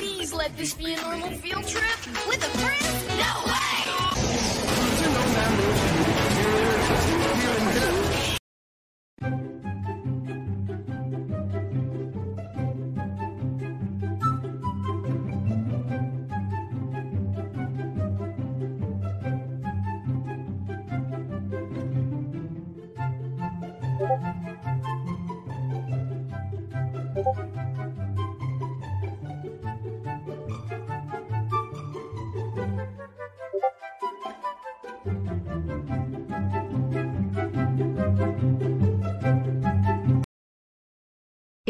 Please let this be a normal field trip with a friend? No way!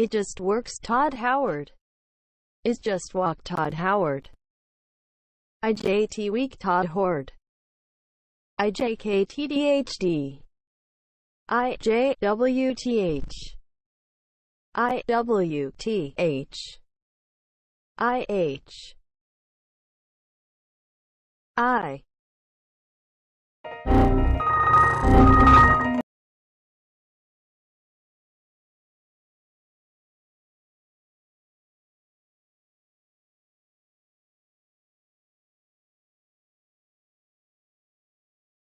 It just works Todd Howard. Is just walk Todd Howard. IJT week Todd Horde. IJKTDHD. IJWTH. IWTH. IH. I.